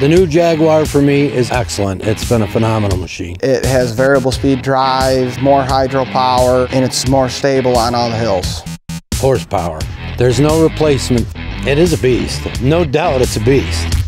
The new Jaguar for me is excellent. It's been a phenomenal machine. It has variable speed drive, more hydropower, and it's more stable on all the hills. Horsepower. There's no replacement. It is a beast. No doubt it's a beast.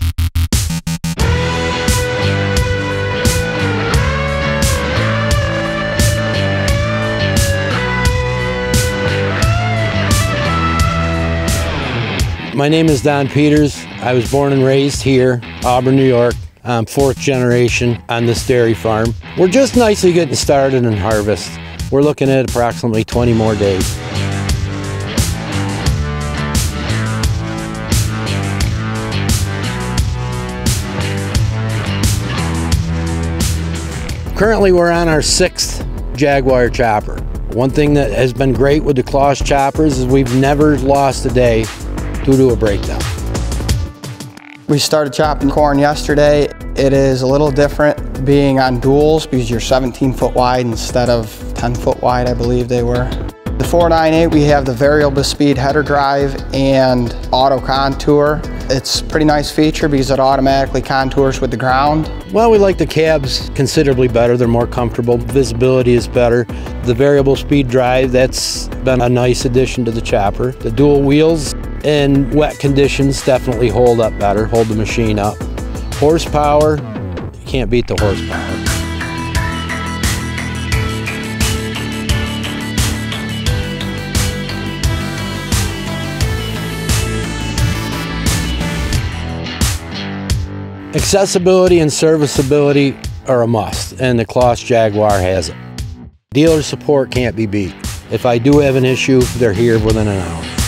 My name is Don Peters. I was born and raised here, Auburn, New York. I'm fourth generation on this dairy farm. We're just nicely getting started in harvest. We're looking at approximately 20 more days. Currently, we're on our sixth Jaguar chopper. One thing that has been great with the Claas choppers is we've never lost a day due to a breakdown. We started chopping corn yesterday. It is a little different being on duals because you're 17 foot wide instead of 10 foot wide, I believe they were. The 498, we have the variable speed header drive and auto contour. It's a pretty nice feature because it automatically contours with the ground. Well, we like the cabs considerably better. They're more comfortable. Visibility is better. The variable speed drive, that's been a nice addition to the chopper. The dual wheels, in wet conditions definitely hold up better, hold the machine up. Horsepower, you can't beat the horsepower. Accessibility and serviceability are a must, and the Claas Jaguar has it. Dealer support can't be beat. If I do have an issue, they're here within an hour.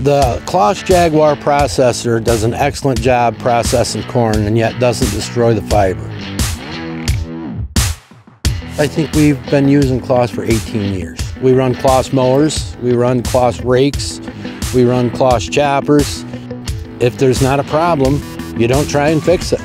The Claas Jaguar processor does an excellent job processing corn and yet doesn't destroy the fiber. I think we've been using Claas for 18 years. We run Claas mowers, we run Claas rakes, we run Claas choppers. If there's not a problem, you don't try and fix it.